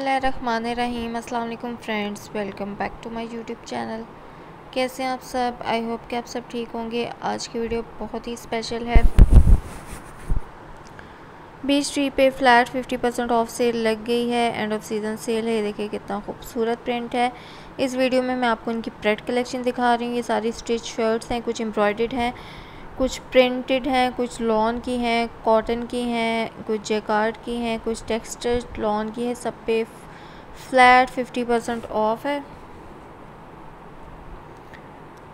रहीम अस्सलाम वालेकुम friends, welcome back to my YouTube channel. कैसे हैं आप सब? आई होप कि आप सब ठीक होंगे। आज की वीडियो बहुत ही स्पेशल है। बीच ट्री पे फ्लैट 50 परसेंट ऑफ़ सेल लग गई है। एंड ऑफ़ सीज़न सेल है। देखिए कितना खूबसूरत प्रिंट है। इस वीडियो में मैं आपको इनकी प्रेड कलेक्शन दिखा रही हूँ। ये सारी स्टिच शर्ट्स हैं, कुछ एम्ब्रॉयड हैं। कुछ प्रिंटेड हैं, कुछ लॉन की हैं कॉटन की हैं, कुछ जेकार्ड की हैं, कुछ टेक्सचर लॉन की है, सब पे फ्लैट फिफ्टी परसेंट ऑफ़ है।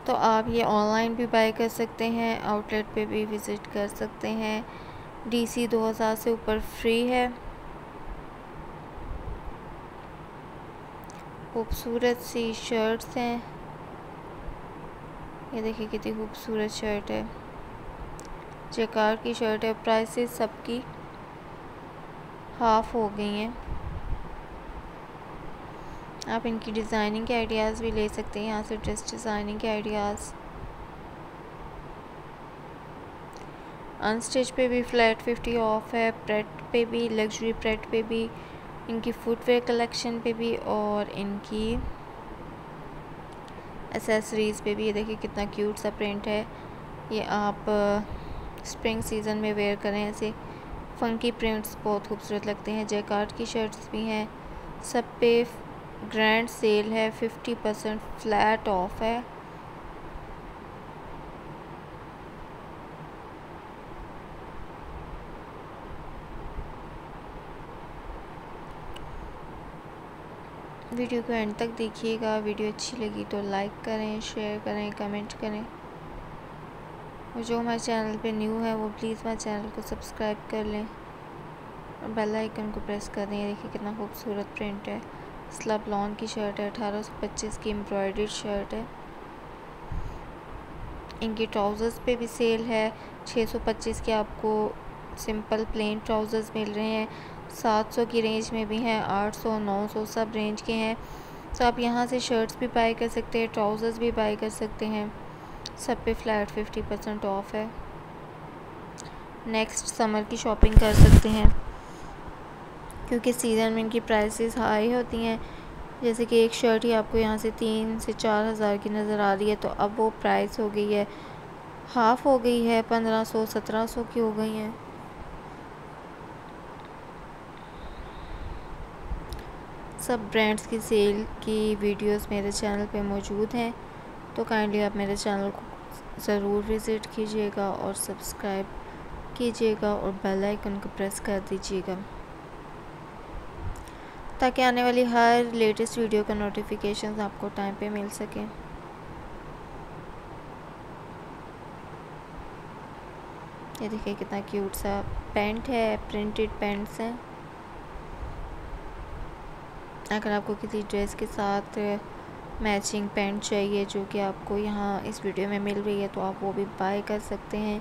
तो आप ये ऑनलाइन भी बाई कर सकते हैं आउटलेट पे भी विज़िट कर सकते हैं। डीसी 2000 से ऊपर फ्री है। खूबसूरत सी शर्ट्स हैं। ये देखिए कितनी खूबसूरत शर्ट है। जकार की शर्ट है। प्राइसेस सबकी हाफ़ हो गई हैं। आप इनकी डिज़ाइनिंग के आइडियाज़ भी ले सकते हैं। यहाँ से ड्रेस डिज़ाइनिंग के आइडियाज़ अनस्टिच पे भी फ्लैट फिफ्टी ऑफ़ है। प्रेट पे भी लग्जरी प्रेट पे भी, इनकी फुटवेयर कलेक्शन पे भी और इनकी एसेसरीज़ पे भी। ये देखिए कितना क्यूट सा प्रिंट है। ये आप स्प्रिंग सीज़न में वेयर करें, ऐसे फंकी प्रिंट्स बहुत खूबसूरत लगते हैं। जैकार्ड की शर्ट्स भी हैं। सब पे ग्रैंड सेल है, फिफ्टी परसेंट फ्लैट ऑफ़ है। वीडियो को एंड तक देखिएगा। वीडियो अच्छी लगी तो लाइक करें, शेयर करें, कमेंट करें। और जो हमारे चैनल पे न्यू है, वो प्लीज़ हमारे चैनल को सब्सक्राइब कर लें। और बेल आइकन को प्रेस कर दें। देखिए कितना खूबसूरत प्रिंट है। स्लब लॉन की शर्ट है, अठारह सौ पच्चीस की एम्ब्रॉयड शर्ट है। इनके ट्राउज़र्स पे भी सेल है। छः सौ पच्चीस के आपको सिंपल प्लेन ट्राउज़र्स मिल रहे हैं। सात सौ की रेंज में भी हैं, आठ सौ, नौ सौ सब रेंज के हैं। तो आप यहाँ से शर्ट्स भी बाई कर सकते हैं ट्राउज़र्स भी बाई कर सकते हैं। सब पे फ्लैट फिफ्टी परसेंट ऑफ़ है। नेक्स्ट समर की शॉपिंग कर सकते हैं। क्योंकि सीज़न में इनकी प्राइसेस हाई होती हैं। जैसे कि एक शर्ट ही आपको यहाँ से तीन से चार हज़ार की नज़र आ रही है तो अब वो प्राइस हो गई है। हाफ़ हो गई है, पंद्रह सौ, सत्रह सौ की हो गई हैं। सब ब्रांड्स की सेल की वीडियोस मेरे चैनल पे मौजूद हैं। तो काइंडली आप मेरे चैनल को ज़रूर विज़िट कीजिएगा और सब्सक्राइब कीजिएगा और बेल आइकन को प्रेस कर दीजिएगा। ताकि आने वाली हर लेटेस्ट वीडियो का नोटिफिकेशन आपको टाइम पे मिल सके। ये देखिए कितना क्यूट सा पैंट है प्रिंटेड पैंट्स हैं। अगर आपको किसी ड्रेस के साथ मैचिंग पैंट चाहिए जो कि आपको यहाँ इस वीडियो में मिल रही है तो आप वो भी बाय कर सकते हैं।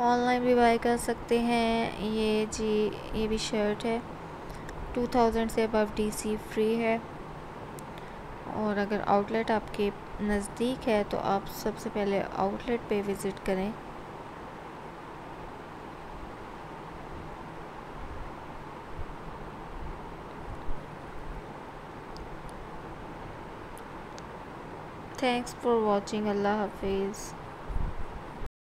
ऑनलाइन भी बाय कर सकते हैं। ये जी, ये भी शर्ट है। टू थाउज़ेंड से अबव डीसी फ्री है। और अगर आउटलेट आपके नज़दीक है तो आप सबसे पहले आउटलेट पे विज़िट करें। थैंक्स फॉर वॉचिंग अल्लाह हाफिज़।